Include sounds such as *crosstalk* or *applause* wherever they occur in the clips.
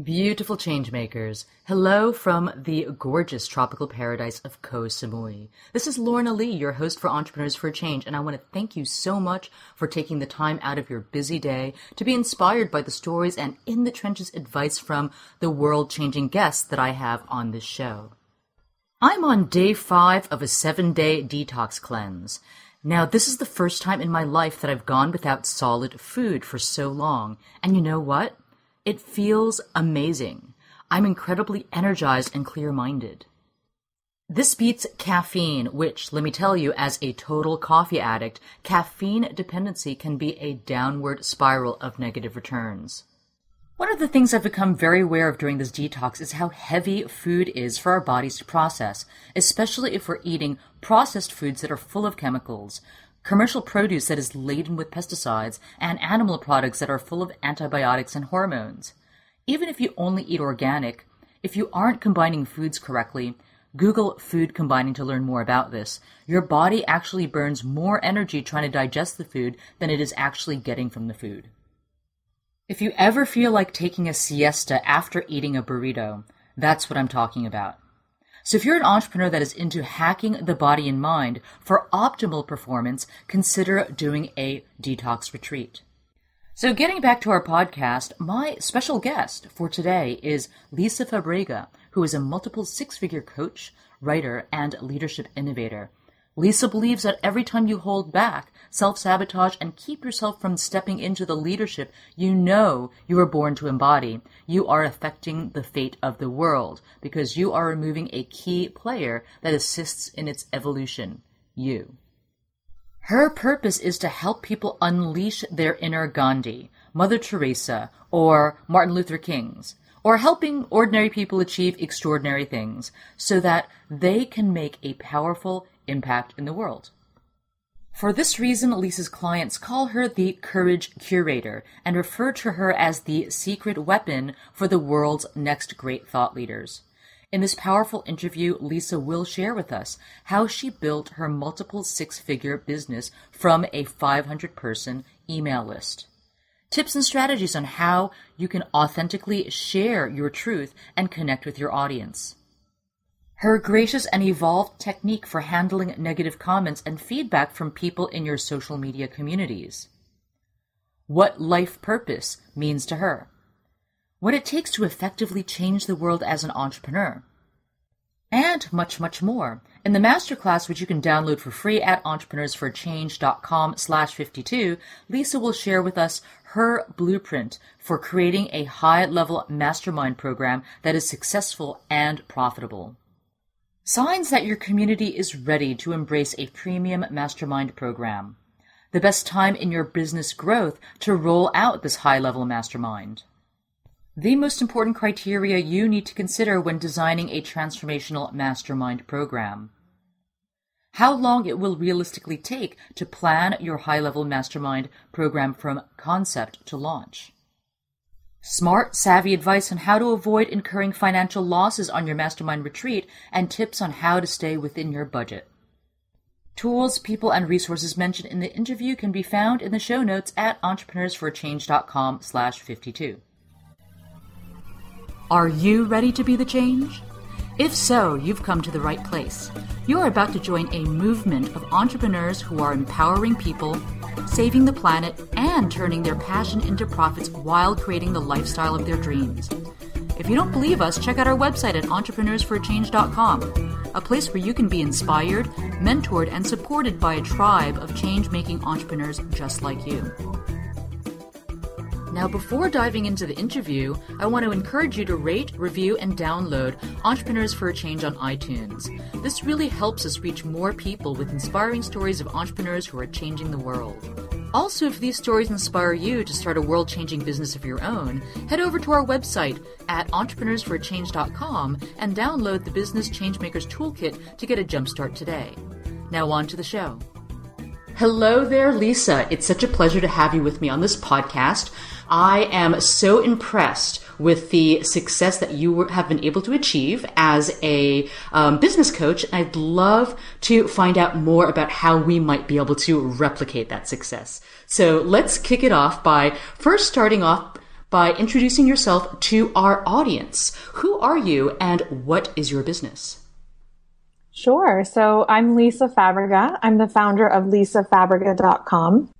Beautiful changemakers. Hello from the gorgeous tropical paradise of Koh Samui. This is Lorna Li, your host for Entrepreneurs for Change, and I want to thank you so much for taking the time out of your busy day to be inspired by the stories and in the trenches advice from the world changing guests that I have on this show. I'm on day five of a seven day detox cleanse. Now, this is the first time in my life that I've gone without solid food for so long. And you know what? It feels amazing. I'm incredibly energized and clear minded. This beats caffeine, which, let me tell you, as a total coffee addict, caffeine dependency can be a downward spiral of negative returns. One of the things I've become very aware of during this detox is how heavy food is for our bodies to process, especially if we're eating processed foods that are full of chemicals, commercial produce that is laden with pesticides, and animal products that are full of antibiotics and hormones. Even if you only eat organic, if you aren't combining foods correctly, Google food combining to learn more about this. Your body actually burns more energy trying to digest the food than it is actually getting from the food. If you ever feel like taking a siesta after eating a burrito, that's what I'm talking about. So if you're an entrepreneur that is into hacking the body and mind for optimal performance, consider doing a detox retreat. So getting back to our podcast, my special guest for today is Lisa Fabrega, who is a multiple six-figure coach, writer, and leadership innovator. Lisa believes that every time you hold back, self sabotage, and keep yourself from stepping into the leadership you know you were born to embody, you are affecting the fate of the world because you are removing a key player that assists in its evolution you. Her purpose is to help people unleash their inner Gandhi, Mother Teresa, or Martin Luther King's, or helping ordinary people achieve extraordinary things so that they can make a powerful impact in the world. For this reason, Lisa's clients call her the Courage Curator and refer to her as the secret weapon for the world's next great thought leaders. In this powerful interview, Lisa will share with us how she built her multiple six figure business from a 500 person email list. Tips and strategies on how you can authentically share your truth and connect with your audience. Her gracious and evolved technique for handling negative comments and feedback from people in your social media communities. What life purpose means to her. What it takes to effectively change the world as an entrepreneur. And much, much more. In the masterclass, which you can download for free at entrepreneursforchange.com slash 52, Lisa will share with us her blueprint for creating a high level mastermind program that is successful and profitable. Signs that your community is ready to embrace a premium mastermind program. The best time in your business growth to roll out this high level mastermind. The most important criteria you need to consider when designing a transformational mastermind program. How long it will realistically take to plan your high level mastermind program from concept to launch. Smart, savvy advice on how to avoid incurring financial losses on your mastermind retreat and tips on how to stay within your budget. Tools, people, and resources mentioned in the interview can be found in the show notes at entrepreneursforchange.com slash 52. Are you ready to be the change? If so, you've come to the right place. You're about to join a movement of entrepreneurs who are empowering people saving the planet, and turning their passion into profits while creating the lifestyle of their dreams. If you don't believe us, check out our website at entrepreneursforchange.com, a place where you can be inspired, mentored, and supported by a tribe of change making entrepreneurs just like you. Now, before diving into the interview, I want to encourage you to rate, review, and download Entrepreneurs for a Change on iTunes. This really helps us reach more people with inspiring stories of entrepreneurs who are changing the world. Also, if these stories inspire you to start a world changing business of your own, head over to our website at entrepreneursforchange.com and download the Business Changemakers Toolkit to get a jumpstart today. Now, on to the show. Hello there, Lisa. It's such a pleasure to have you with me on this podcast. I am so impressed with the success that you have been able to achieve as a um, business coach. And I'd love to find out more about how we might be able to replicate that success. So let's kick it off by first starting off by introducing yourself to our audience. Who are you and what is your business? Sure. So I'm Lisa Fabrega. I'm the founder of lisafabrega.com.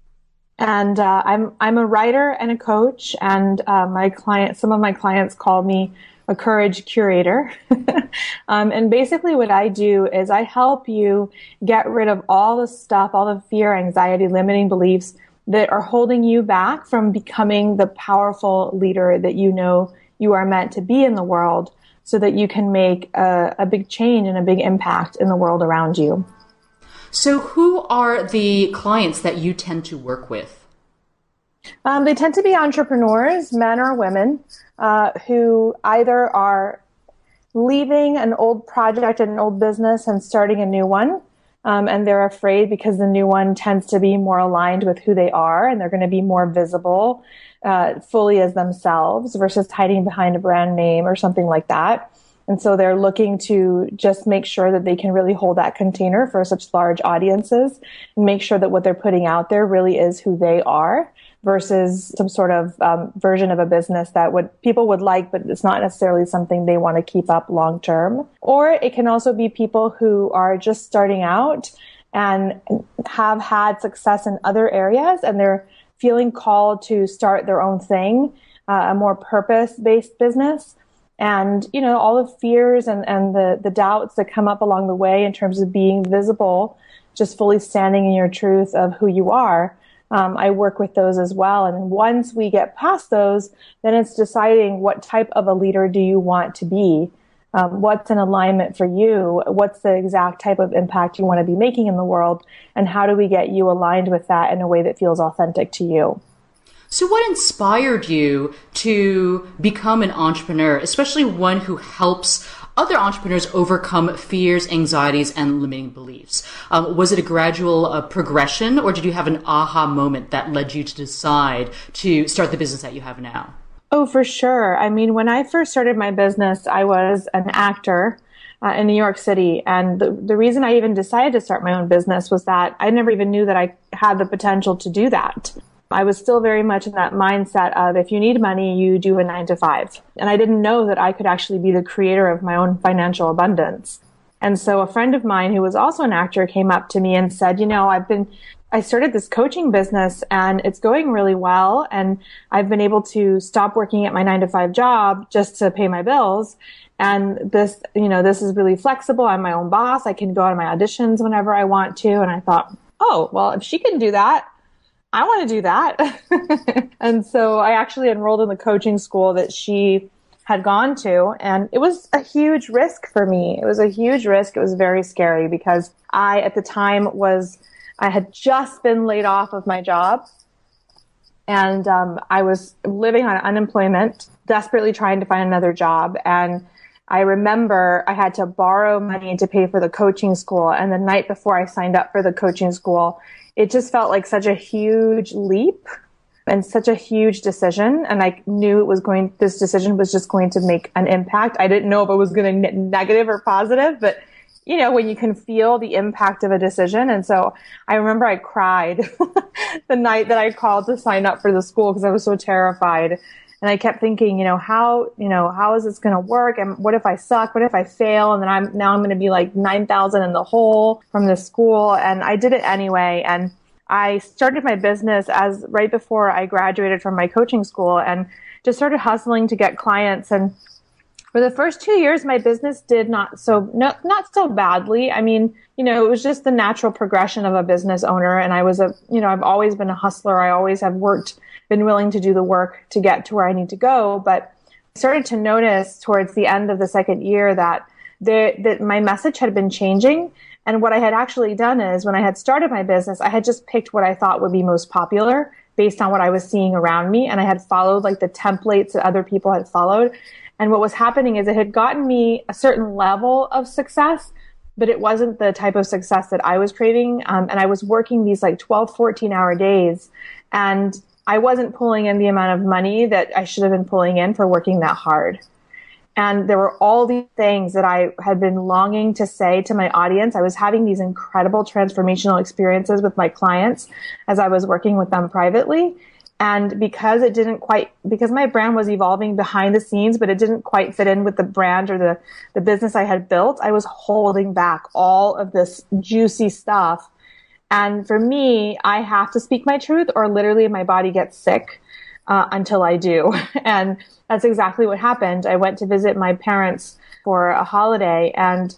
And uh, I'm I'm a writer and a coach, and uh, my client, some of my clients call me a courage curator. *laughs* um, and basically, what I do is I help you get rid of all the stuff, all the fear, anxiety, limiting beliefs that are holding you back from becoming the powerful leader that you know you are meant to be in the world, so that you can make a, a big change and a big impact in the world around you. So, who are the clients that you tend to work with? Um, they tend to be entrepreneurs, men or women, uh, who either are leaving an old project, and an old business, and starting a new one. Um, and they're afraid because the new one tends to be more aligned with who they are and they're going to be more visible uh, fully as themselves versus hiding behind a brand name or something like that. And so they're looking to just make sure that they can really hold that container for such large audiences and make sure that what they're putting out there really is who they are versus some sort of um, version of a business that would people would like, but it's not necessarily something they want to keep up long term. Or it can also be people who are just starting out and have had success in other areas and they're feeling called to start their own thing, uh, a more purpose based business. And you know all the fears and, and the, the doubts that come up along the way in terms of being visible just fully standing in your truth of who you are um, i work with those as well. And once we get past those then it's deciding what type of a leader do you want to be um, what's in alignment for you what's the exact type of impact you want to be making in the world and how do we get you aligned with that in a way that feels authentic to you so, what inspired you to become an entrepreneur, especially one who helps other entrepreneurs overcome fears, anxieties, and limiting beliefs? Um, was it a gradual uh, progression, or did you have an aha moment that led you to decide to start the business that you have now? Oh, for sure. I mean, when I first started my business, I was an actor. Uh, in New York City. And the, the reason I even decided to start my own business was that I never even knew that I had the potential to do that. I was still very much in that mindset of if you need money, you do a nine to five. And I didn't know that I could actually be the creator of my own financial abundance. And so a friend of mine who was also an actor came up to me and said, you know, I've been, I started this coaching business and it's going really well. And I've been able to stop working at my nine to five job just to pay my bills. And this, you know, this is really flexible. I'm my own boss. I can go on my auditions whenever I want to. And I thought, oh, well, if she can do that, I want to do that. *laughs* and so I actually enrolled in the coaching school that she had gone to and it was a huge risk for me. It was a huge risk. It was very scary because I at the time was I had just been laid off of my job and um, I was living on unemployment, desperately trying to find another job and I remember I had to borrow money to pay for the coaching school. And the night before I signed up for the coaching school, it just felt like such a huge leap and such a huge decision. And I knew it was going, this decision was just going to make an impact. I didn't know if it was going to be negative or positive, but you know, when you can feel the impact of a decision. And so I remember I cried *laughs* the night that I called to sign up for the school because I was so terrified. And I kept thinking, you know, how, you know, how is this going to work? And what if I suck? What if I fail? And then I'm, now I'm going to be like 9,000 in the hole from the school. And I did it anyway. And I started my business as right before I graduated from my coaching school and just started hustling to get clients. And for the first two years, my business did not so, not, not so badly. I mean, you know, it was just the natural progression of a business owner. And I was a, you know, I've always been a hustler. I always have worked been willing to do the work to get to where I need to go. But I started to notice towards the end of the second year that the, that my message had been changing. And what I had actually done is when I had started my business, I had just picked what I thought would be most popular based on what I was seeing around me. And I had followed like the templates that other people had followed. And what was happening is it had gotten me a certain level of success, but it wasn't the type of success that I was craving. Um, and I was working these like 12, 14 hour days. And I wasn't pulling in the amount of money that I should have been pulling in for working that hard. And there were all these things that I had been longing to say to my audience. I was having these incredible transformational experiences with my clients as I was working with them privately. And because it didn't quite, because my brand was evolving behind the scenes, but it didn't quite fit in with the brand or the, the business I had built, I was holding back all of this juicy stuff. And for me, I have to speak my truth or literally my body gets sick uh, until I do. *laughs* and that's exactly what happened. I went to visit my parents for a holiday and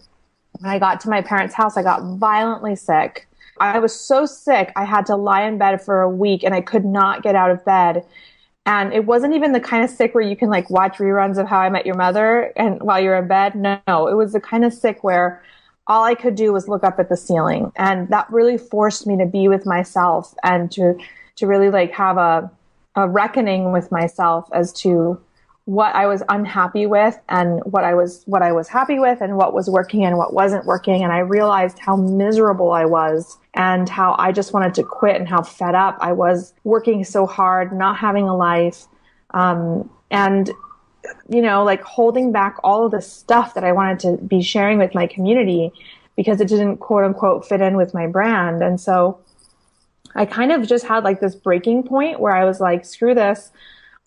when I got to my parents' house, I got violently sick. I was so sick, I had to lie in bed for a week and I could not get out of bed. And it wasn't even the kind of sick where you can like watch reruns of How I Met Your Mother and while you're in bed. No, it was the kind of sick where all I could do was look up at the ceiling. And that really forced me to be with myself and to, to really like have a, a reckoning with myself as to what I was unhappy with and what I was what I was happy with and what was working and what wasn't working. And I realized how miserable I was and how I just wanted to quit and how fed up I was working so hard not having a life. Um, and you know like holding back all of the stuff that I wanted to be sharing with my community because it didn't quote unquote fit in with my brand. And so I kind of just had like this breaking point where I was like screw this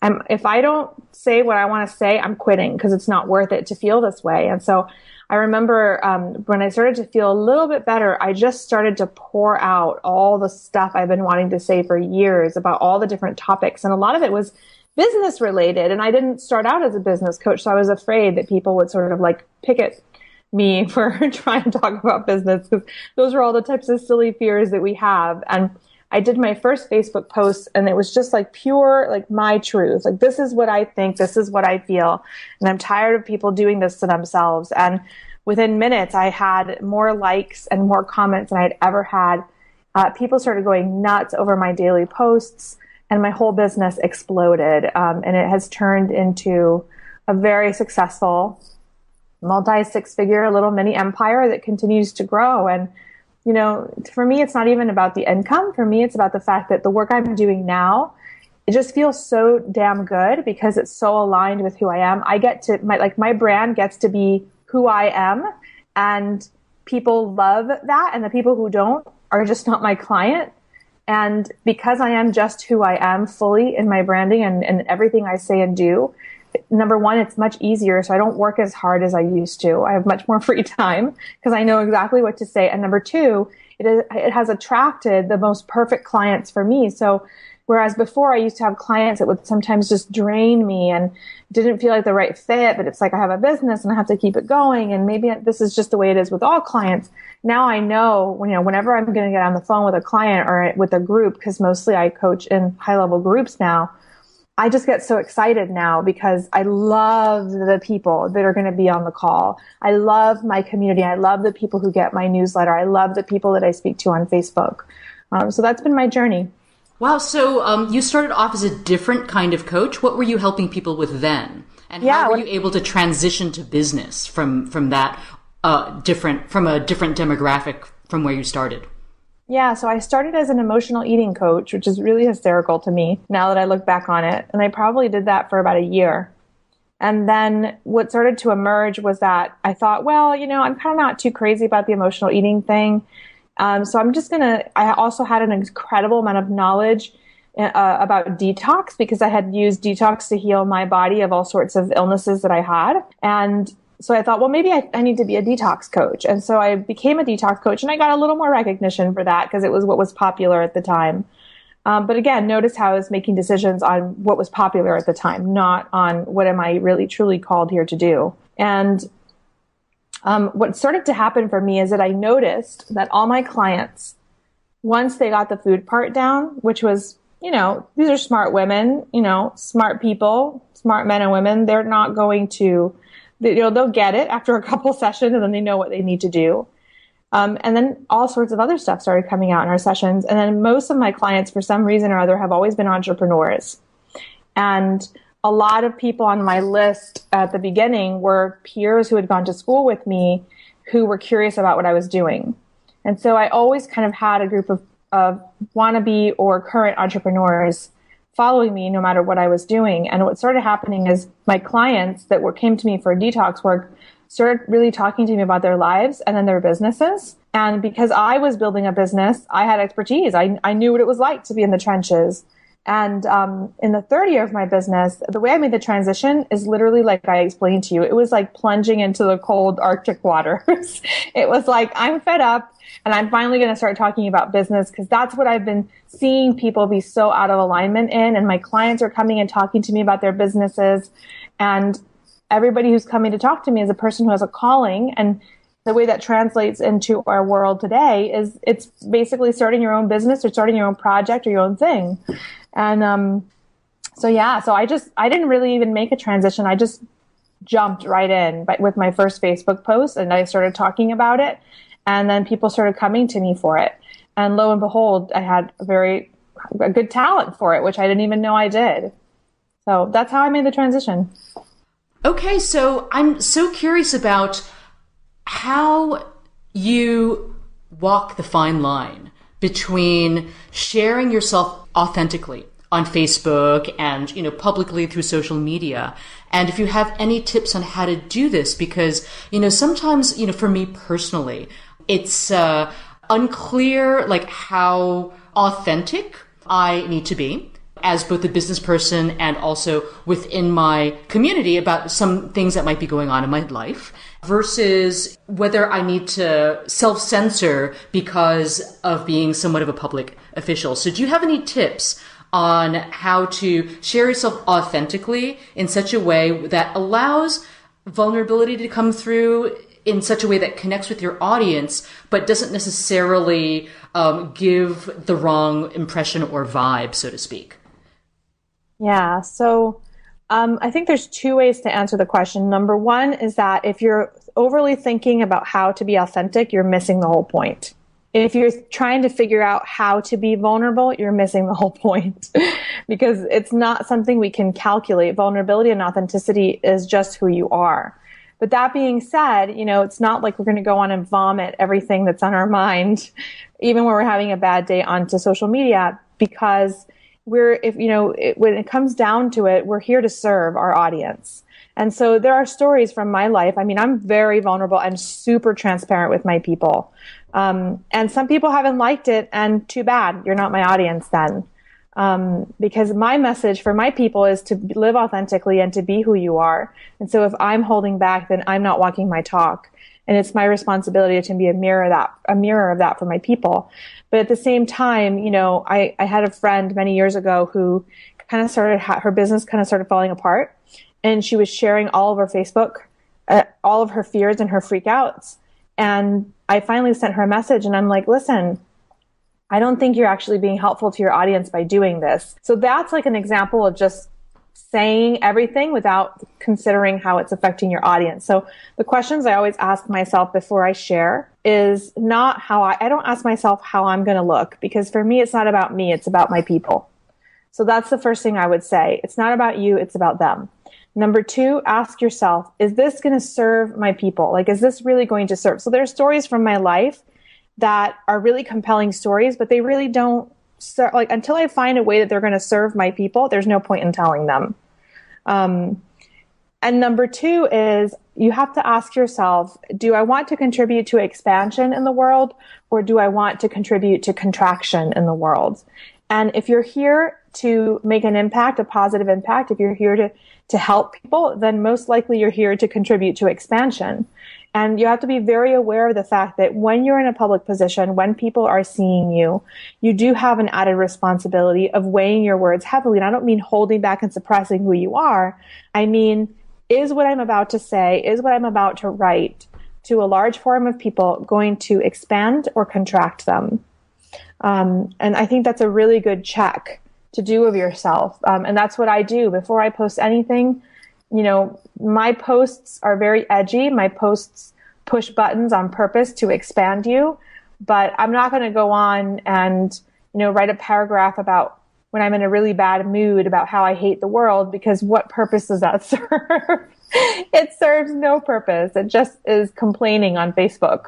I'm, if I don't say what I want to say, I'm quitting because it's not worth it to feel this way. And so I remember um, when I started to feel a little bit better, I just started to pour out all the stuff I've been wanting to say for years about all the different topics. And a lot of it was business related. And I didn't start out as a business coach. So I was afraid that people would sort of like pick at me *laughs* for trying to talk about business because those are all the types of silly fears that we have. And I did my first Facebook post and it was just like pure, like my truth. Like, this is what I think. This is what I feel. And I'm tired of people doing this to themselves. And within minutes, I had more likes and more comments than I'd ever had. Uh, people started going nuts over my daily posts and my whole business exploded. Um, and it has turned into a very successful multi six figure little mini empire that continues to grow. And you know, for me, it's not even about the income. For me, it's about the fact that the work I'm doing now, it just feels so damn good because it's so aligned with who I am. I get to my, like, my brand gets to be who I am and people love that. And the people who don't are just not my client. And because I am just who I am fully in my branding and, and everything I say and do, number one, it's much easier. So I don't work as hard as I used to. I have much more *laughs* free time because I know exactly what to say. And number two, it, is, it has attracted the most perfect clients for me. So whereas before I used to have clients that would sometimes just drain me and didn't feel like the right fit, but it's like I have a business and I have to keep it going. And maybe this is just the way it is with all clients. Now I know, you know, whenever I'm going to get on the phone with a client or with a group, because mostly I coach in high level groups now, I just get so excited now because I love the people that are going to be on the call. I love my community. I love the people who get my newsletter. I love the people that I speak to on Facebook. Um, so that's been my journey. Wow. So um, you started off as a different kind of coach. What were you helping people with then? And yeah, how were you able to transition to business from from that uh, different from a different demographic from where you started? Yeah, so I started as an emotional eating coach, which is really hysterical to me now that I look back on it. And I probably did that for about a year. And then what started to emerge was that I thought, well, you know, I'm kind of not too crazy about the emotional eating thing. Um, so I'm just going to, I also had an incredible amount of knowledge uh, about detox because I had used detox to heal my body of all sorts of illnesses that I had. And so I thought, well, maybe I, I, need to be a detox coach. And so I became a detox coach and I got a little more recognition for that because it was what was popular at the time. Um, but again, notice how I was making decisions on what was popular at the time, not on what am I really truly called here to do. And um, what started to happen for me is that I noticed that all my clients, once they got the food part down, which was, you know, these are smart women, you know, smart people, smart men and women, they're not going to you know, they'll get it after a *laughs* couple sessions and then they know what they need to do. Um, and then all sorts of other stuff started coming out in our sessions. And then most of my clients, for some reason or other, have always been entrepreneurs. And a lot of people on my list at the beginning were peers who had gone to school with me who were curious about what I was doing. And so I always kind of had a group of, of wannabe or current entrepreneurs following me no matter what I was doing. And what started happening is my clients that were came to me for detox work started really talking to me about their lives and then their businesses. And because I was building a business, I had expertise. I, I knew what it was like to be in the trenches. And um, in the third year of my business, the way I made the transition is literally like I explained to you. It was like plunging into the cold Arctic waters. *laughs* it was like, I'm fed up and I'm finally going to start talking about business because that's what I've been seeing people be so out of alignment in. And my clients are coming and talking to me about their businesses. And everybody who's coming to talk to me is a person who has a calling. And the way that translates into our world today is it's basically starting your own business or starting your own project or your own thing. And um, so yeah, so I just I didn't really even make a transition. I just jumped right in with my first Facebook post and I started talking about it and then people started coming to me for it. And lo and behold, I had a very a good talent for it, which I didn't even know I did. So that's how I made the transition. Okay, so I'm so curious about how you walk the fine line between sharing yourself authentically on Facebook and, you know, publicly through social media. And if you have any tips on how to do this, because, you know, sometimes, you know, for me personally, it's uh, unclear like how authentic I need to be as both a business person and also within my community about some things that might be going on in my life versus whether I need to self censor because of being somewhat of a public official. So, do you have any tips on how to share yourself authentically in such a way that allows vulnerability to come through in such a way that connects with your audience, but doesn't necessarily um, give the wrong impression or vibe, so to speak? Yeah. So um, I think there's two ways to answer the question. Number one is that if you're overly thinking about how to be authentic, you're missing the whole point. If you're trying to figure out how to be vulnerable, you're missing the whole point *laughs* because it's not something we can calculate. Vulnerability and authenticity is just who you are. But that being said, you know, it's not like we're going to go on and vomit everything that's on our mind, *laughs* even when we're having a bad day onto social media, because we're, if, you know, it, when it comes down to it, we're here to serve our audience. And so there are stories from my life. I mean, I'm very vulnerable and super transparent with my people. Um, and some people haven't liked it, and too bad. You're not my audience then. Um, because my message for my people is to live authentically and to be who you are. And so if I'm holding back, then I'm not walking my talk. And it's my responsibility to be a mirror that, a mirror of that for my people. But at the same time, you know, I, I had a friend many years ago who kind of started, her business kind of started falling apart and she was sharing all of her Facebook, uh, all of her fears and her freakouts. And I finally sent her a message and I'm like, listen, I don't think you're actually being helpful to your audience by doing this. So that's like an example of just saying everything without considering how it's affecting your audience. So the questions I always ask myself before I share is not how I, I don't ask myself how I'm going to look because for me, it's not about me. It's about my people. So that's the first thing I would say. It's not about you. It's about them. Number two, ask yourself, is this going to serve my people? Like, is this really going to serve? So there are stories from my life that are really compelling stories, but they really don't ser- like until I find a way that they're going to serve my people. There's no point in telling them. Um, and number two is you have to ask yourself, do I want to contribute to expansion in the world or do I want to contribute to contraction in the world? And if you're here to make an impact, a positive impact, if you're here to, to help people, then most likely you're here to contribute to expansion. And you have to be very aware of the fact that when you're in a public position, when people are seeing you, you do have an added responsibility of weighing your words heavily. And I don't mean holding back and suppressing who you are. I mean, is what I'm about to say, is what I'm about to write to a large forum of people going to expand or contract them? Um, and I think that's a really good check to do of yourself. Um, and that's what I do before I post anything you know, my posts are very edgy. My posts push buttons on purpose to expand you, but I'm not going to go on and, you know, write a paragraph about when I'm in a really bad mood about how I hate the world because what purpose does that *laughs* serve? it serves no purpose. It just is complaining on Facebook.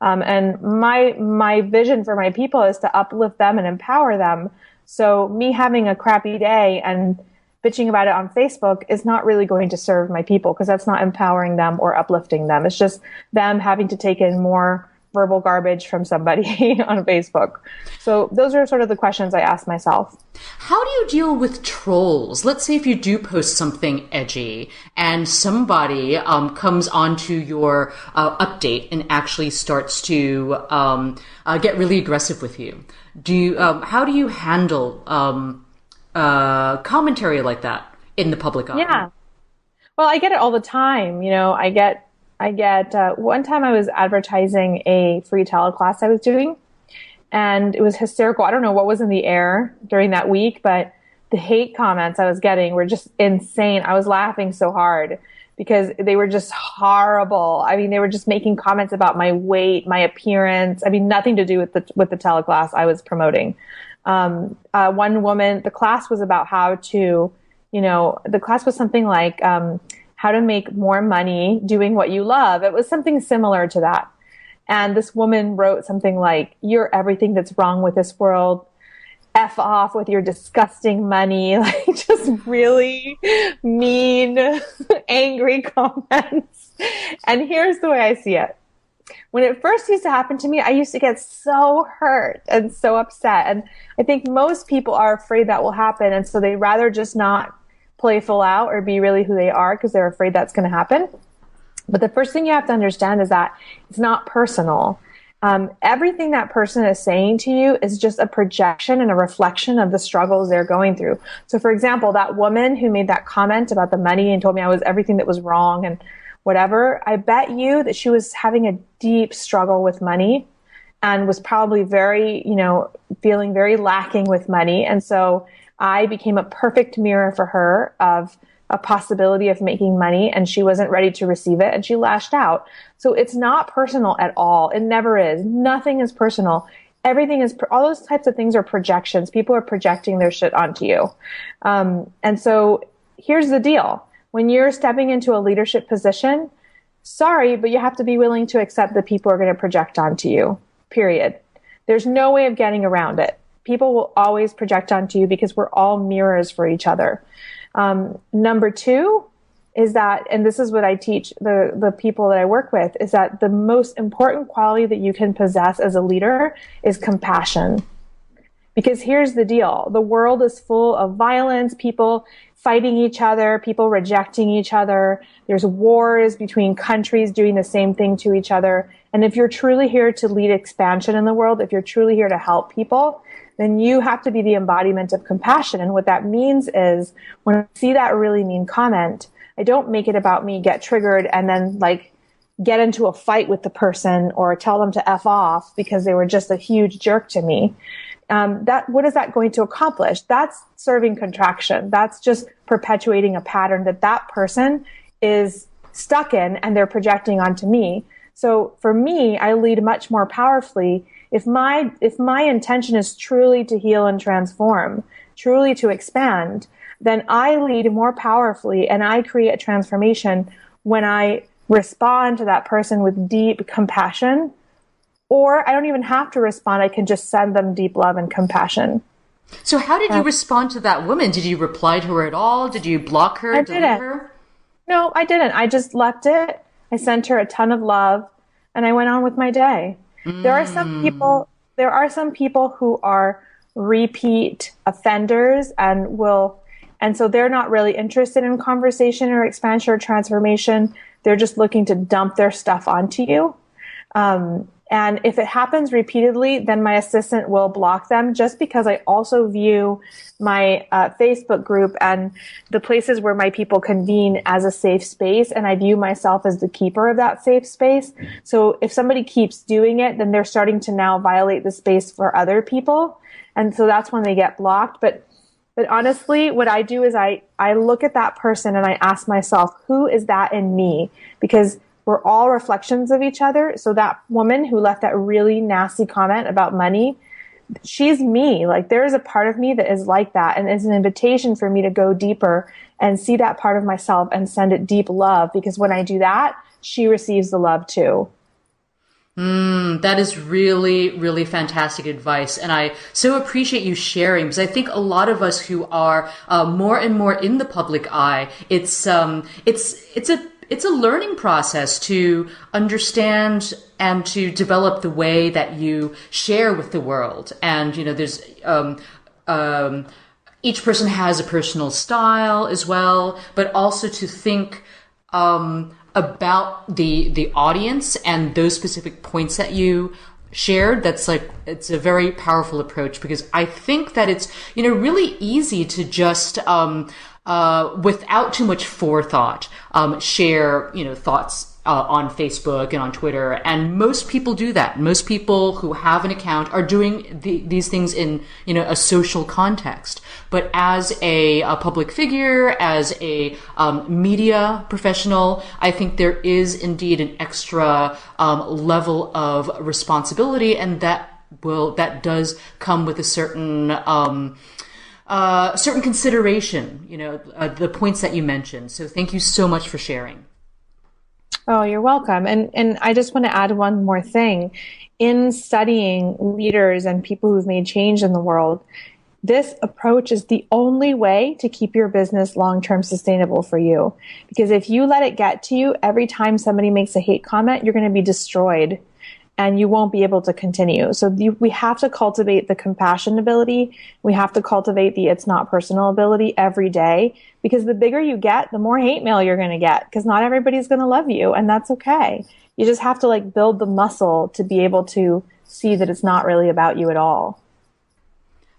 Um, and my my vision for my people is to uplift them and empower them. So me having a crappy day and bitching about it on Facebook is not really going to serve my people because that's not empowering them or uplifting them. It's just them having to take in more verbal garbage from somebody *laughs* on Facebook. So those are sort of the questions I ask myself. How do you deal with trolls? Let's say if you do post something edgy and somebody um, comes onto your uh, update and actually starts to um, uh, get really aggressive with you. Do you? Um, how do you handle um, uh, commentary like that in the public eye? Yeah. Well, I get it all the time. You know, I get I get uh, one time I was advertising a free teleclass I was doing, and it was hysterical. I don't know what was in the air during that week, but the hate comments I was getting were just insane. I was laughing so hard because they were just horrible. I mean, they were just making comments about my weight, my appearance. I mean, nothing to do with the with the teleclass I was promoting. Um, uh, one woman, the class was about how to, you know, the class was something like. Um, how to make more money doing what you love. It was something similar to that. And this woman wrote something like, You're everything that's wrong with this world. F off with your disgusting money. *laughs* Like just really mean, *laughs* angry comments. And here's the way I see it. When it first used to happen to me, I used to get so hurt and so upset. And I think most people are afraid that will happen. And so they rather just not playful out or be really who they are because they're afraid that's going to happen. But the first thing you have to understand is that it's not personal. Um, everything that person is saying to you is just a projection and a reflection of the struggles they're going through. So, for example, that woman who made that comment about the money and told me I was everything that was wrong and whatever, I bet you that she was having a deep struggle with money and was probably very, you know, feeling very lacking with money. And so I became a perfect mirror for her of a possibility of making money and she wasn't ready to receive it and she lashed out. So it's not personal at all. It never is. Nothing is personal. Everything is, all those types of things are projections. People are projecting their shit onto you. Um, and so here's the deal. When you're stepping into a leadership position, sorry, but you have to be willing to accept that people are going to project onto you, period. There's no way of getting around it people will always project onto you because we're all mirrors for each other. Um, number two is that, and this is what I teach the, the people that I work with, is that the most important quality that you can possess as a leader is compassion. Because here's the deal. The world is full of violence, people fighting each other, people rejecting each other. There's wars between countries doing the same thing to each other. And if you're truly here to lead expansion in the world, if you're truly here to help people, then you have to be the embodiment of compassion. And what that means is when I see that really mean comment, I don't make it about me, get triggered, and then like get into a fight with the person or tell them to F off because they were just a huge jerk to me. Um, that what is that going to accomplish? That's serving contraction. That's just perpetuating a pattern that that person is stuck in and they're projecting onto me. So for me, I lead much more powerfully if my if my intention is truly to heal and transform, truly to expand, then I lead more powerfully and I create transformation when I respond to that person with deep compassion. Or I don't even have to respond. I can just send them deep love and compassion. So how did you respond to that woman? Did you reply to her at all? Did you block her? I didn't. Her? No, I didn't. I just left it. I sent her a ton of love and I went on with my day. Mm. There are some people, there are some people who are repeat offenders and will, and so they're not really interested in conversation or expansion or transformation. They're just looking to dump their stuff onto you. Um, and if it happens repeatedly, then my assistant will block them just because I also view my uh, Facebook group and the places where my people convene as a safe space. And I view myself as the keeper of that safe space. So if somebody keeps doing it, then they're starting to now violate the space for other people. And so that's when they get blocked. But but honestly, what I do is I, I look at that person and I ask myself, who is that in me? Because we're all reflections of each other. So that woman who left that really nasty comment about money, she's me. Like there is a part of me that is like that and it's an invitation for me to go deeper and see that part of myself and send it deep love because when I do that, she receives the love too. Mm, that is really, really fantastic advice. And I so appreciate you sharing because I think a lot of us who are uh, more and more in the public eye, it's, um, it's, it's a, it's a learning process to understand and to develop the way that you share with the world. And, you know, there's, um, um, each person has a personal style as well, but also to think, um, about the the audience and those specific points that you shared that's like it's a very powerful approach because i think that it's you know really easy to just um uh without too much forethought um share you know thoughts uh, on Facebook and on Twitter, and most people do that. Most people who have an account are doing the, these things in you know a social context. But as a, a public figure, as a um, media professional, I think there is indeed an extra um, level of responsibility, and that will that does come with a certain. Um, uh, certain consideration, you know, uh, the points that you mentioned. So thank you so much for sharing. Oh, you're welcome. And and I just want to add one more thing. In studying leaders and people who've made change in the world, this approach is the only way to keep your business long-term sustainable for you. Because if you let it get to you every time somebody makes a hate comment, you're going to be destroyed and you won't be able to continue. So you, we have to cultivate the compassion ability. We have to cultivate the it's not personal ability every day because the bigger you get, the more hate mail you're going to get because not everybody's going to love you and that's okay. You just have to like build the muscle to be able to see that it's not really about you at all.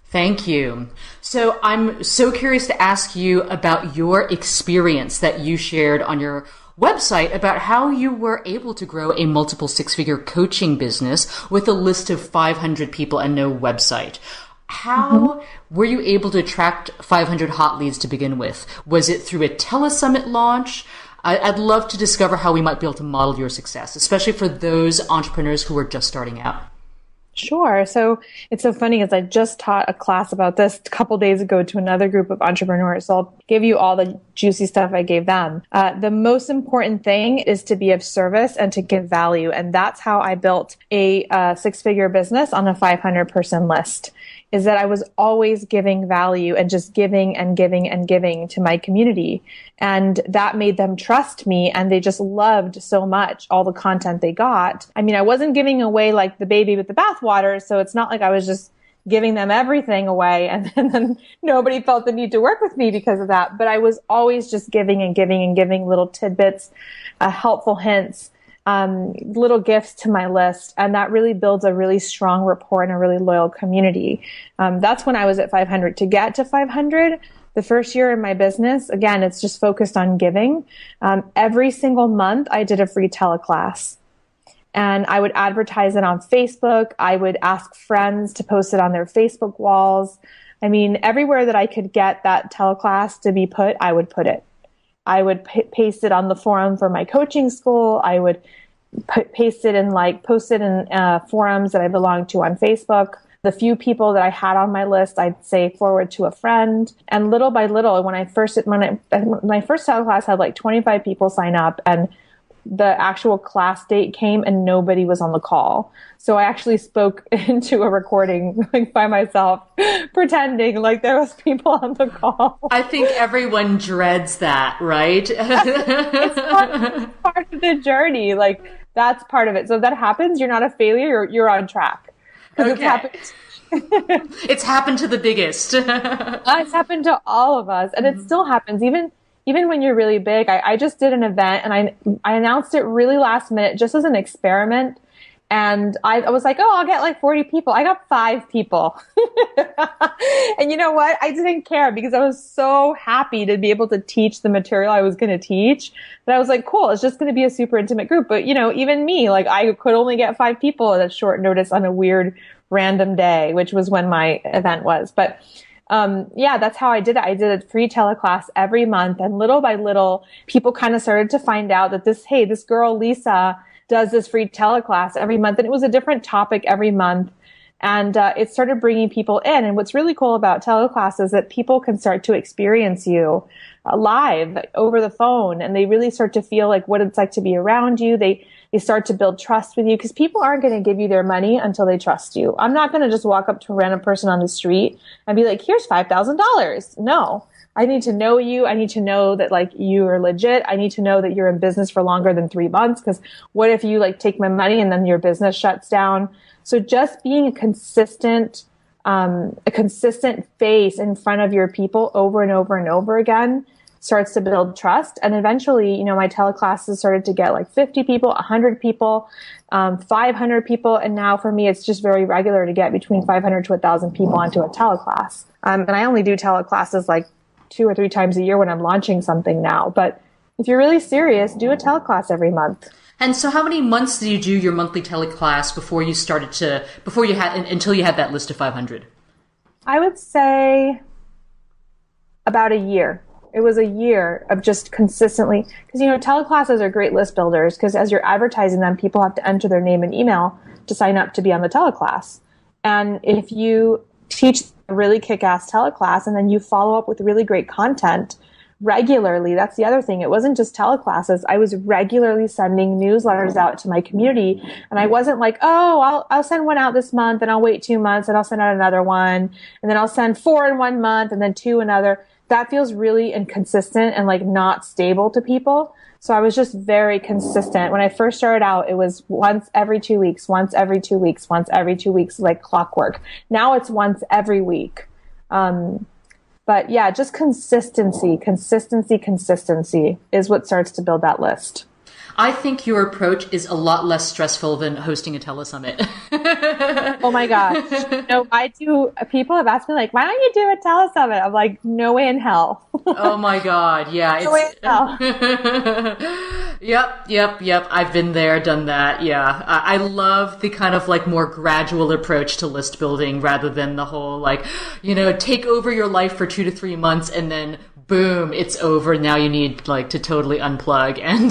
Thank you. So I'm so curious to ask you about your experience that you shared on your website about how you were able to grow a multiple six figure coaching business with a list of 500 people and no website. How mm-hmm. were you able to attract 500 hot leads to begin with? Was it through a telesummit launch? I'd love to discover how we might be able to model your success, especially for those entrepreneurs who are just starting out. Sure. So it's so funny because I just taught a class about this a couple days ago to another group of entrepreneurs. So I'll give you all the juicy stuff I gave them. Uh, the most important thing is to be of service and to give value. And that's how I built a uh, six figure business on a 500 person list is that I was always giving value and just giving and giving and giving to my community. And that made them trust me and they just loved so much all the content they got. I mean, I wasn't giving away like the baby with the bathwater. So it's not like I was just giving them everything away *laughs* and, and then nobody felt the need to work with me because of that. But I was always just giving and giving and giving little tidbits, uh, helpful hints um, little gifts to my list, and that really builds a really strong rapport and a really loyal community. Um, that's when I was at 500. To get to 500, the first year in my business, again, it's just focused on giving. Um, every single month, I did a free teleclass. And I would advertise it on Facebook. I would ask friends to post it on their Facebook walls. I mean, everywhere that I could get that teleclass to be put, I would put it. I would p- paste it on the forum for my coaching school. I would p- paste it and like post it in uh, forums that I belong to on Facebook. The few people that I had on my list, I'd say forward to a friend. And little by little, when I first when I my first class had like 25 people sign up, and the actual class date came and nobody was on the call. So I actually spoke *laughs* into a recording like by myself, *laughs* pretending like there was people on the call. I think everyone dreads that, right? *laughs* it's part, part, of the journey. Like that's part of it. So if that happens, you're not a failure. You're, you're on track. Okay. It's happened. it's happened to the biggest. uh, it's happened to all of us, and mm-hmm. it still happens. Even even when you're really big, I, I just did an event and I, I announced it really last minute just as an experiment. And I, I was like, oh, I'll get like 40 people. I got five people. *laughs* and you know what? I didn't care because I was so happy to be able to teach the material I was going to teach that I was like, cool, it's just going to be a super intimate group. But you know, even me, like I could only get five people at a short notice on a weird random day, which was when my event was. But um, yeah, that's how I did it. I did a free teleclass every month and little by little, people kind of started to find out that this, hey, this girl, Lisa, does this free teleclass every month. And it was a different topic every month. And uh, it started bringing people in. And what's really cool about teleclass is that people can start to experience you uh, live over the phone and they really start to feel like what it's like to be around you. They, they start to build trust with you because people aren't going to give you their money until they trust you. I'm not going to just walk up to a random person on the street and be like, here's $5,000. No. I need to know you. I need to know that like you are legit. I need to know that you're in business for longer than three months. Cause what if you like take my money and then your business shuts down? So just being a consistent, um, a consistent face in front of your people over and over and over again starts to build trust. And eventually, you know, my teleclasses started to get like 50 people, 100 people, um, 500 people. And now for me, it's just very regular to get between 500 to 1,000 people onto a teleclass. Um, and I only do teleclasses like two or three times a year when I'm launching something now. But if you're really serious, do a teleclass every month. And so, how many months did you do your monthly teleclass before you started to, before you had, until you had that list of 500? I would say about a year. It was a year of just consistently, because you know, teleclasses are great list builders because as you're advertising them, people have to enter their name and email to sign up to be on the teleclass. And if you teach a really kick ass teleclass and then you follow up with really great content, regularly. That's the other thing. It wasn't just teleclasses. I was regularly sending newsletters out to my community. And I wasn't like, oh, I'll, I'll send one out this month and I'll wait two months and I'll send out another one. And then I'll send four in one month and then two another. That feels really inconsistent and like not stable to people. So I was just very consistent. When I first started out, it was once every two weeks, once every two weeks, once every two weeks, like clockwork. Now it's once every week. Um, but yeah, just consistency, consistency, consistency is what starts to build that list. I think your approach is a lot less stressful than hosting a telesummit. *laughs* oh my gosh. No, I do. People have asked me, like, why don't you do a telesummit? I'm like, no way in hell. *laughs* oh my God. Yeah. No way in hell. *laughs* Yep, yep, yep. I've been there, done that. Yeah. I, I, love the kind of like more gradual approach to list building rather than the whole like, you know, take over your life for two to three months and then boom, it's over. Now you need like to totally unplug and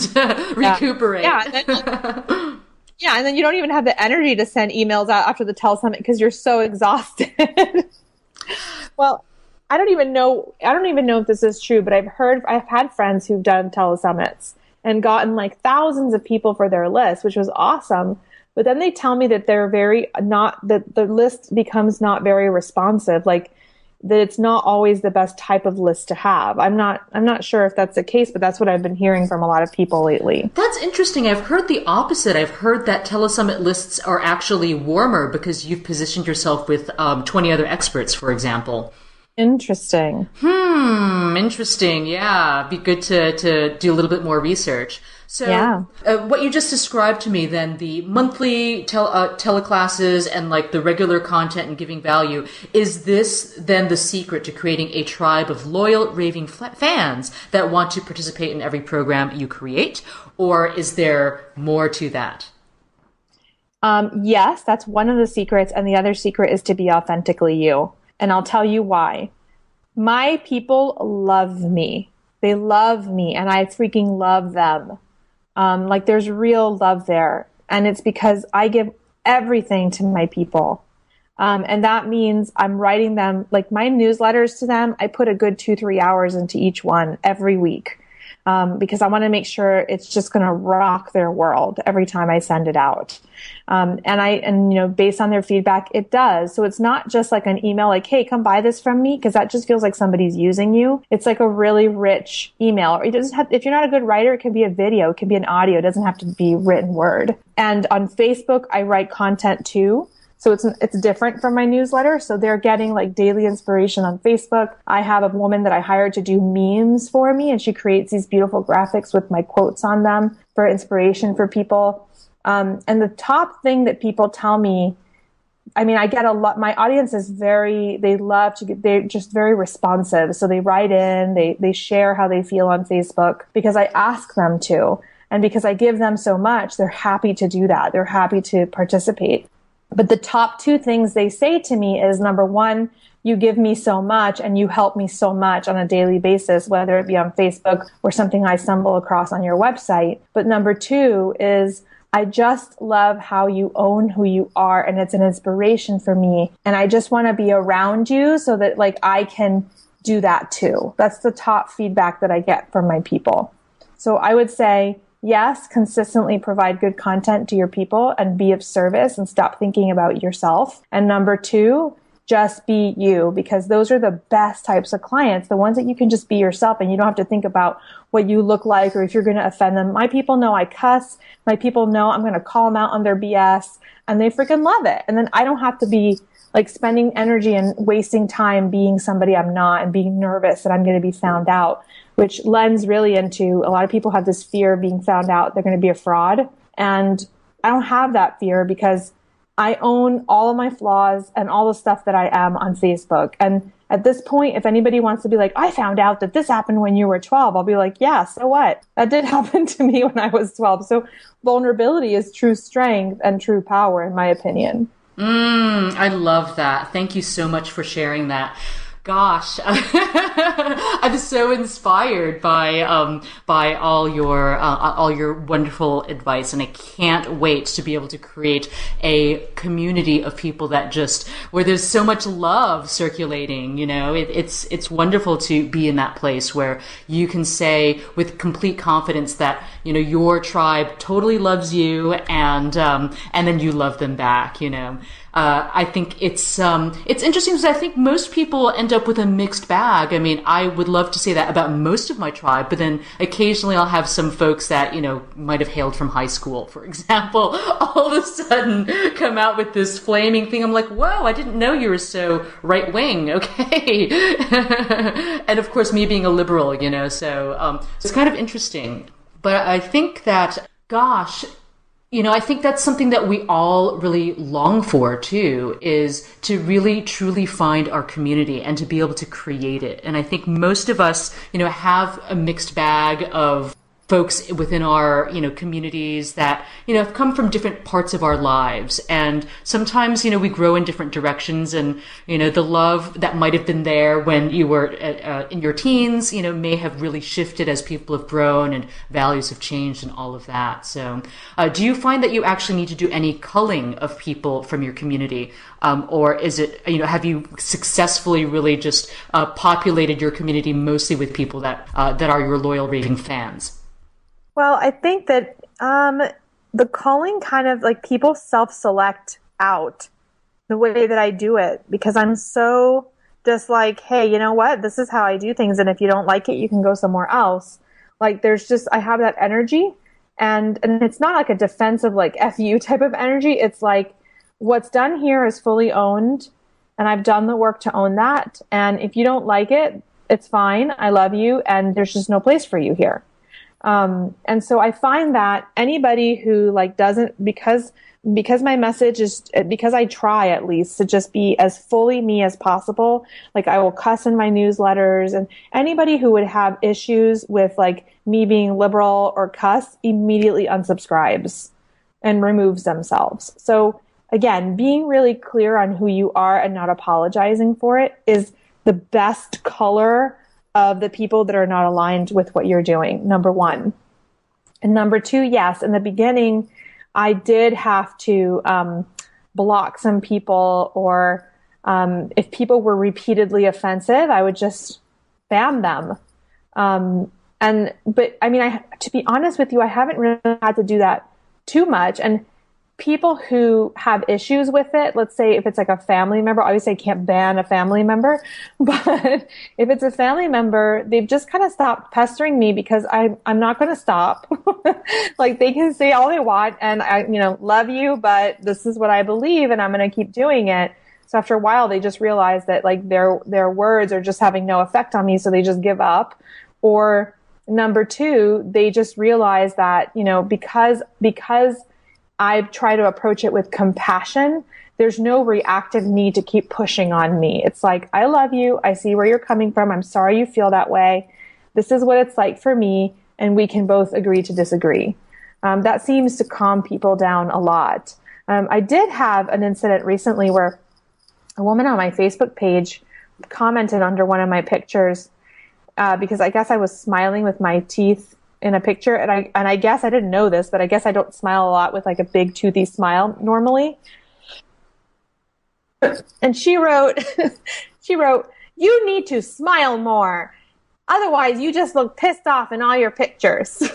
recuperate. Yeah. Yeah and, then, *laughs* yeah. and then you don't even have the energy to send emails out after the telesummit because you're so exhausted. *laughs* well, I don't even know. I don't even know if this is true, but I've heard, I've had friends who've done telesummits and gotten like thousands of people for their list, which was awesome. But then they tell me that they're very not that the list becomes not very responsive, like that it's not always the best type of list to have. I'm not I'm not sure if that's the case, but that's what I've been hearing from a lot of people lately. That's interesting. I've heard the opposite. I've heard that telesummit lists are actually warmer because you've positioned yourself with um, 20 other experts, for example. Interesting. Hmm, interesting. Yeah, be good to, to do a little bit more research. So, yeah. Uh, what you just described to me, then the monthly tel- uh, teleclasses and like the regular content and giving value, is this then the secret to creating a tribe of loyal, raving fans that want to participate in every program you create, or is there more to that? Um, yes, that's one of the secrets, and the other secret is to be authentically you. And I'll tell you why. My people love me. They love me and I freaking love them. Um, like there's real love there. And it's because I give everything to my people. Um, and that means I'm writing them like my newsletters to them. I put a good two, three hours into each one every week um, because I want to make sure it's just going to rock their world every time I send it out. Um, and I, and you know, based on their feedback, it does. So it's not just like an email like, Hey, come buy this from me. Cause that just feels like somebody's using you. It's like a really rich email or it doesn't have, if you're not a good writer, it can be a video. It can be an audio. It doesn't have to be written word. And on Facebook, I write content too. So it's it's different from my newsletter. So they're getting like daily inspiration on Facebook. I have a woman that I hired to do memes for me, and she creates these beautiful graphics with my quotes on them for inspiration for people. Um, and the top thing that people tell me, I mean, I get a lot. My audience is very, they love to get, they're just very responsive. So they write in, they, they share how they feel on Facebook because I ask them to. And because I give them so much, they're happy to do that. They're happy to participate. But the top two things they say to me is number one, you give me so much and you help me so much on a daily basis, whether it be on Facebook or something I stumble across on your website. But number two is I just love how you own who you are and it's an inspiration for me. And I just want to be around you so that like I can do that too. That's the top feedback that I get from my people. So I would say, yes, consistently provide good content to your people and be of service and stop thinking about yourself. And number two, just be you because those are the best types of clients, the ones that you can just be yourself and you don't have to think about what you look like or if you're going to offend them. My people know I cuss. My people know I'm going to call them out on their BS and they freaking love it. And then I don't have to be like spending energy and wasting time being somebody I'm not and being nervous that I'm going to be found out, which lends really into a lot of people have this fear of being found out. They're going to be a fraud. And I don't have that fear because I own all of my flaws and all the stuff that I am on Facebook. And at this point, if anybody wants to be like, I found out that this happened when you were 12, I'll be like, yeah, so what? That did *laughs* happen to me when I was 12. So vulnerability is true strength and true power, in my opinion. Mm, I love that. Thank you so much for sharing that gosh, *laughs* I'm so inspired by um, by all your uh, all your wonderful advice, and I can't wait to be able to create a community of people that just where there's so much love circulating. You know, it, it's it's wonderful to be in that place where you can say with complete confidence that you know your tribe totally loves you, and um, and then you love them back. You know uh, I think it's um, it's interesting because I think most people end up with a mixed bag. I mean, I would love to say that about most of my tribe, but then occasionally I'll have some folks that you know might have hailed from high school, for *laughs* example, all of a sudden come out with this flaming thing. I'm like, whoa, I didn't know you were so right wing. *laughs* Okay, and of course, me being a liberal, you know, so um, it's kind of interesting. But I think that, gosh, you know, I think that's something that we all really long for too, is to really truly find our community and to be able to create it. And I think most of us, you know, have a mixed bag of folks within our you know communities that you know have come from different parts of our lives. And sometimes you know we grow in different directions and you know the love that might have been there when you were uh, in your teens you know may have really shifted as people have grown and values have changed and all of that. So uh, do you find that you actually need to do any culling of people from your community? Um, or is it you know have you successfully really just uh, populated your community mostly with people that uh, that are your loyal raving fans well, I think that um, the calling kind of like people self select out the way that I do it because I'm so just like, hey, you know what? This is how I do things. And if you don't like it, you can go somewhere else. Like there's just, I have that energy and, and it's not like a defensive, like FU *laughs* type of energy. It's like what's done here is fully owned and I've done the work to own that. And if you don't like it, it's fine. I love you. And there's just no place for you here. Um, and so I find that anybody who like doesn't because because my message is because I try at least to just be as fully me as possible. Like I will cuss in my newsletters and anybody who would have issues with like me being liberal or cuss immediately unsubscribes and removes themselves. So again, being really clear on who you are and not apologizing for it is the best color of the people that are not aligned with what you're doing, number one. And number two, yes, in the beginning, I did have to um, block some people, or um, if people were repeatedly offensive, I would just ban them. Um, and but I mean, I to be honest with you, I haven't really had to do that too much. And people who have issues with it, let's say if it's like a family member, obviously I can't ban a family member, *laughs* but if it's a family member, they've just kind of stopped pestering me because I, I'm not going to stop. *laughs* like they can say all they want and I, you know, love you, but this is what I believe and I'm going to keep doing it. So after a while, they just realize that like their, their words are just having no effect on me. So they just give up or number two, they just realize that, you know, because, because I try to approach it with compassion. There's no reactive need to keep pushing on me. It's like, I love you. I see where you're coming from. I'm sorry you feel that way. This is what it's like for me. And we can both agree to disagree. Um, that seems to calm people down a lot. Um, I did have an incident recently where a woman on my Facebook page commented under one of my pictures uh, because I guess I was smiling with my teeth in a picture and I and I guess I didn't know this, but I guess I don't smile a lot with like a big toothy smile normally. And she wrote *laughs* she wrote, you need to smile more. Otherwise, you just look pissed off in all your pictures. *laughs* and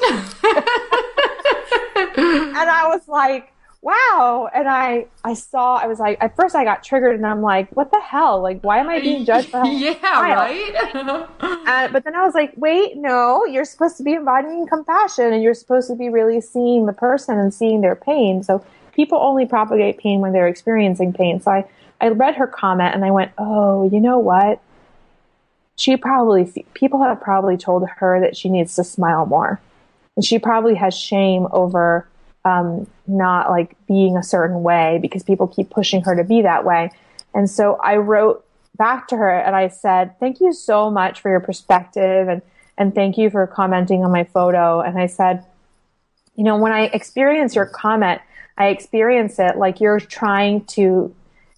I was like, wow. And I, I saw, I was like, at first I got triggered and I'm like, what the hell? Like, why am I being *laughs* judged for Yeah, right? *laughs* uh, but then I was like, wait, no, you're supposed to be embodying compassion and you're supposed to be really seeing the person and seeing their pain. So people only propagate pain when they're experiencing pain. So I, I read her comment and I went, oh, you know what? she probably people have probably told her that she needs to smile more and she probably has shame over um, not like being a certain way because people keep pushing her to be that way. And so i wrote back to her and i said thank you so much for your perspective and and thank you for commenting on my photo. And i said you know when i experience your comment i experience it like you're trying to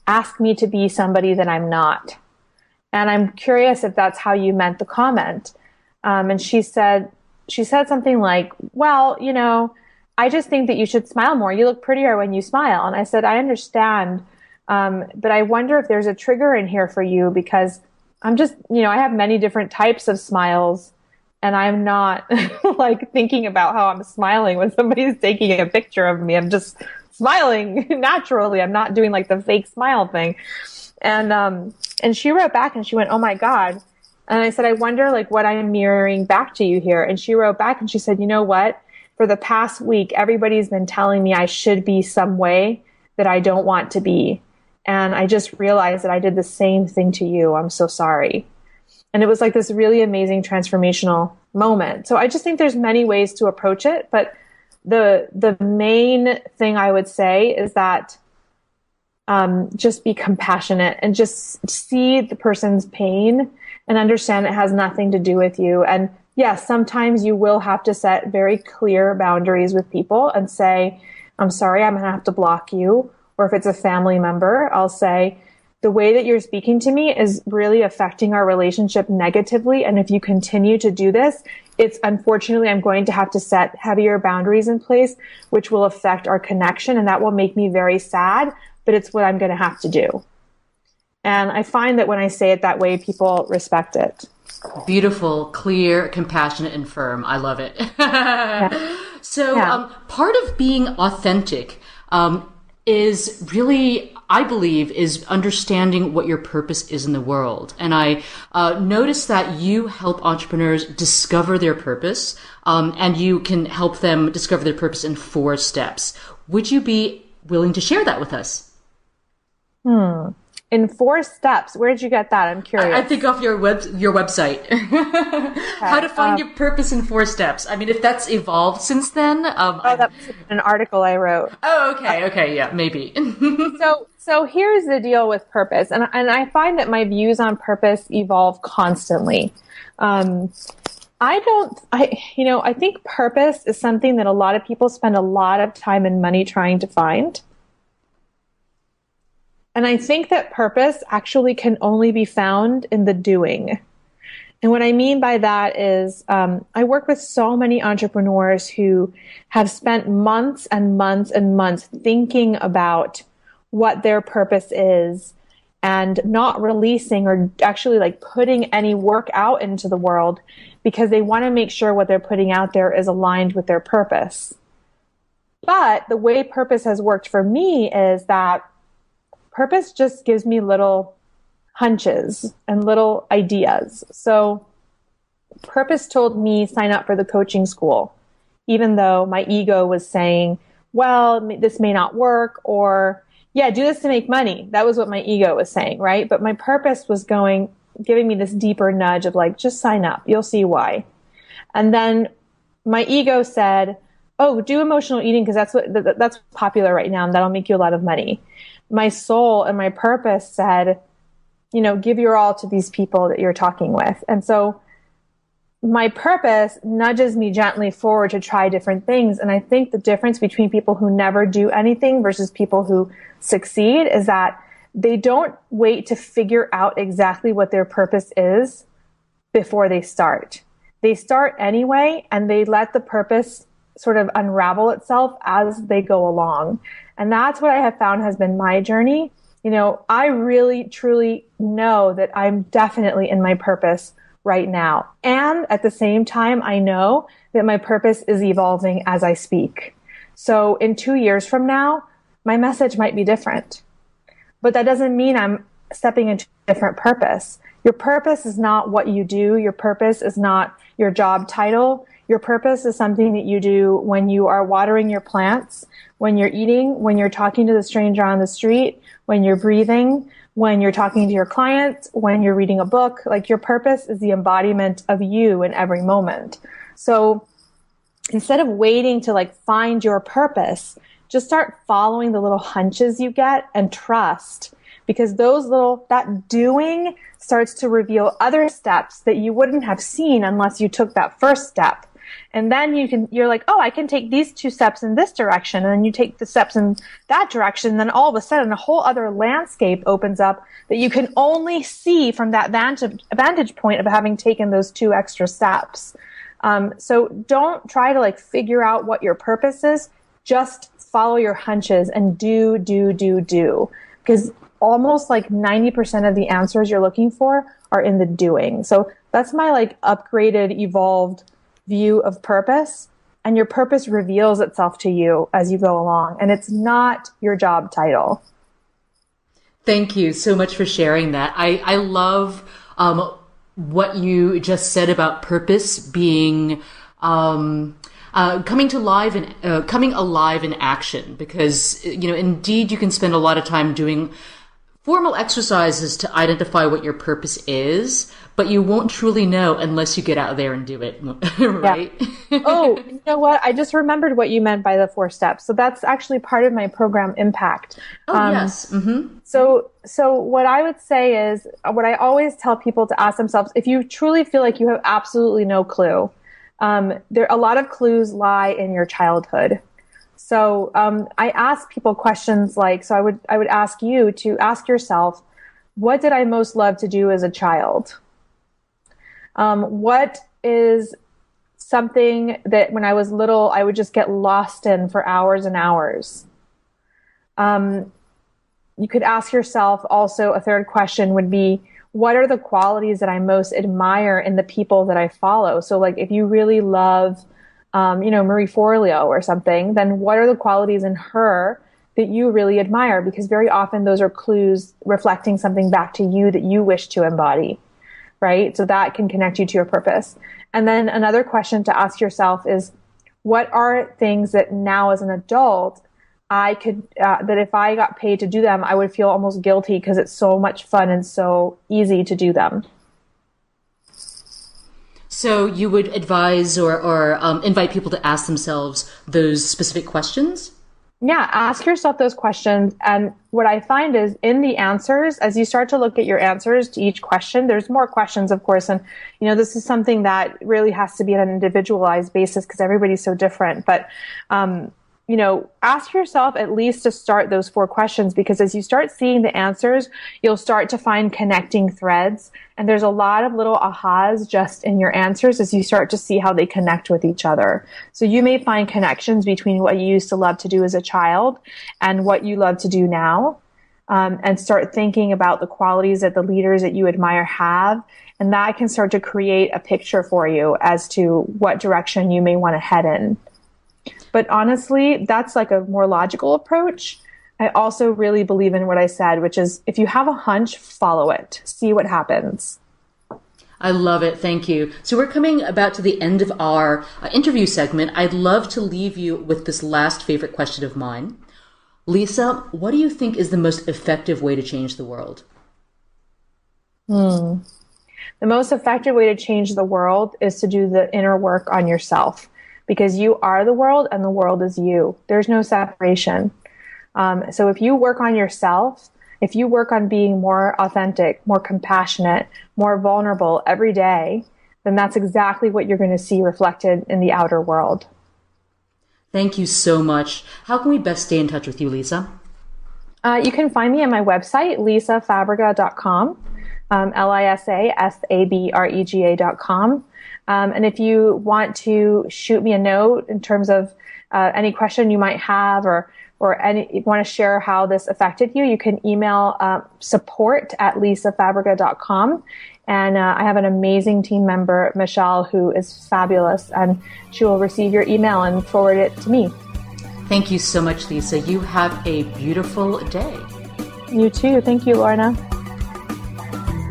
ask me to be somebody that i'm not. And I'm curious if that's how you meant the comment. Um, and she said, she said something like, well, you know, I just think that you should smile more. You look prettier when you smile. And I said, I understand. Um, but I wonder if there's a trigger in here for you because I'm just, you know, I have many different types of smiles and I'm not *laughs* like thinking about how I'm smiling when somebody's *laughs* taking a picture of me. I'm just smiling *laughs* naturally. I'm not doing like the fake smile thing. And um, and she wrote back and she went, "Oh my god." And I said, "I wonder like what I'm mirroring back to you here." And she wrote back and she said, "You know what? For the past week, everybody's been telling me I should be some way that I don't want to be. And I just realized that I did the same thing to you. I'm so sorry." And it was like this really amazing transformational moment. So I just think there's many ways to approach it, but the the main thing I would say is that um, just be compassionate and just see the person's pain and understand it has nothing to do with you. And yes, sometimes you will have to set very clear boundaries with people and say, I'm sorry, I'm going to have to block you. Or if it's a family member, I'll say, the way that you're speaking to me is really affecting our relationship negatively. And if you continue to do this, it's unfortunately, I'm going to have to set heavier boundaries in place, which will affect our connection. And that will make me very sad but it's what I'm going to have to do. And I find that when I say it that way, people respect it. Beautiful, clear, compassionate, and firm. I love it. yeah. *laughs* So, yeah. Um, part of being authentic um, is really, I believe, is understanding what your purpose is in the world. And I uh, noticed that you help entrepreneurs discover their purpose, um, and you can help them discover their purpose in four steps. Would you be willing to share that with us? Hmm. In four steps. Where did you get that? I'm curious. I, I think off your web your website. okay. *laughs* How to find um, your purpose in four steps. I mean, if that's evolved since then. Um, oh, that's an article I wrote. Oh, okay, okay, yeah, maybe. *laughs* so, so here's the deal with purpose, and and I find that my views on purpose evolve constantly. Um, I don't, I, you know, I think purpose is something that a lot of people spend a lot of time and money trying to find. And I think that purpose actually can only be found in the doing. And what I mean by that is, um, I work with so many entrepreneurs who have spent months and months and months thinking about what their purpose is and not releasing or actually like putting any work out into the world because they want to make sure what they're putting out there is aligned with their purpose. But the way purpose has worked for me is that purpose just gives me little hunches and little ideas. So purpose told me sign up for the coaching school, even though my ego was saying, well, this may not work or yeah, do this to make money. That was what my ego was saying, right? But my purpose was going, giving me this deeper nudge of like, just sign up. You'll see why. And then my ego said, oh, do emotional eating because that's what, that's popular right now and that'll make you a lot of money my soul and my purpose said, you know, give your all to these people that you're talking with. And so my purpose nudges me gently forward to try different things. And I think the difference between people who never do anything versus people who succeed is that they don't wait to figure out exactly what their purpose is before they start. They start anyway and they let the purpose sort of unravel itself as they go along. And that's what I have found has been my journey you know, I really truly know that I'm definitely in my purpose right now. And at the same time, I know that my purpose is evolving as I speak. So in two years from now, my message might be different. But that doesn't mean I'm stepping into a different purpose. Your purpose is not what you do. Your purpose is not your job title. Your purpose is something that you do when you are watering your plants, when you're eating, when you're talking to the stranger on the street, when you're breathing, when you're talking to your clients, when you're reading a book. Like your purpose is the embodiment of you in every moment. So instead of waiting to like find your purpose, just start following the little hunches you get and trust because those little, that doing starts to reveal other steps that you wouldn't have seen unless you took that first step. And then you can, you're like, oh, I can take these two steps in this direction. And then you take the steps in that direction. Then all of a sudden a whole other landscape opens up that you can only see from that vantage, vantage point of having taken those two extra steps. Um, so don't try to like figure out what your purpose is. Just follow your hunches and do, do, do, do. Because almost like 90% of the answers you're looking for are in the doing. So that's my like upgraded, evolved view of purpose and your purpose reveals itself to you as you go along and it's not your job title. Thank you so much for sharing that. I, I love um, what you just said about purpose being um, uh, coming to live and uh, coming alive in action because you know indeed you can spend a lot of time doing formal exercises to identify what your purpose is, but you won't truly know unless you get out there and do it, *laughs* right? oh, you know what? I just remembered what you meant by the four steps. So that's actually part of my program Impact. Oh, um, yes. Mm-hmm. So, so what I would say is what I always tell people to ask themselves: if you truly feel like you have absolutely no clue, um, there a lot of clues lie in your childhood. So um, I ask people questions like, so I would I would ask you to ask yourself, what did I most love to do as a child? Um, what is something that when I was little I would just get lost in for hours and hours? Um, you could ask yourself also a third question would be what are the qualities that I most admire in the people that I follow? So like if you really love um, you know, Marie Forleo or something, then what are the qualities in her that you really admire? Because very often those are clues reflecting something back to you that you wish to embody, right? So that can connect you to your purpose. And then another question to ask yourself is, what are things that now as an adult I could, uh, that if I got paid to do them, I would feel almost guilty because it's so much fun and so easy to do them. So you would advise or, or um, invite people to ask themselves those specific questions? Yeah, ask yourself those questions. And what I find is in the answers, as you start to look at your answers to each question, there's more questions, of course. And, you know, this is something that really has to be an individualized basis because everybody's so different. But, um, you know, ask yourself at least to start those four questions because as you start seeing the answers, you'll start to find connecting threads. And there's a lot of little ahas just in your answers as you start to see how they connect with each other. So you may find connections between what you used to love to do as a child and what you love to do now. Um, and start thinking about the qualities that the leaders that you admire have. And that can start to create a picture for you as to what direction you may want to head in. But honestly, that's like a more logical approach. I also really believe in what I said, which is if you have a hunch, follow it, see what happens. I love it. Thank you. So we're coming about to the end of our uh, interview segment. I'd love to leave you with this last favorite question of mine. Lisa, what do you think is the most effective way to change the world? Hmm. The most effective way to change the world is to do the inner work on yourself because you are the world and the world is you. There's no separation. Um, so if you work on yourself, if you work on being more authentic, more compassionate, more vulnerable every day, then that's exactly what you're going to see reflected in the outer world. Thank you so much. How can we best stay in touch with you, Lisa? Uh, you can find me at my website, lisafabrega.com, um, dot com, Um, and if you want to shoot me a note in terms of uh, any question you might have or or any want to share how this affected you, you can email uh, support at lisafabrega.com. And uh, I have an amazing team member, Michelle, who is fabulous, and she will receive your email and forward it to me. Thank you so much, Lisa. You have a beautiful day. You too. Thank you, Lorna.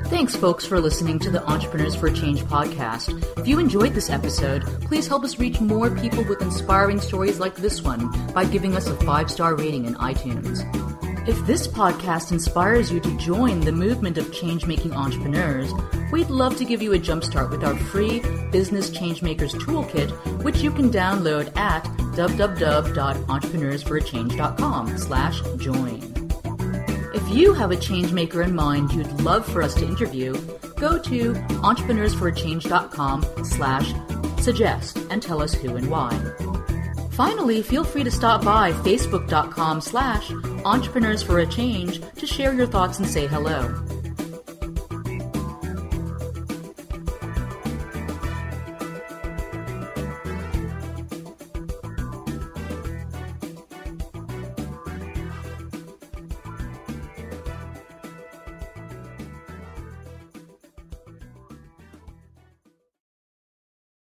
Thanks, folks, for listening to the Entrepreneurs for Change podcast. If you enjoyed this episode, please help us reach more people with inspiring stories like this one by giving us a five star rating in iTunes. If this podcast inspires you to join the movement of change making entrepreneurs, we'd love to give you a jumpstart with our free Business Changemakers Toolkit, which you can download at www.entrepreneursforachange.com slash join. If you have a change maker in mind you'd love for us to interview, go to entrepreneursforachange.com slash suggest and tell us who and why. Finally, feel free to stop by facebook.com slash entrepreneurs for a change to share your thoughts and say hello.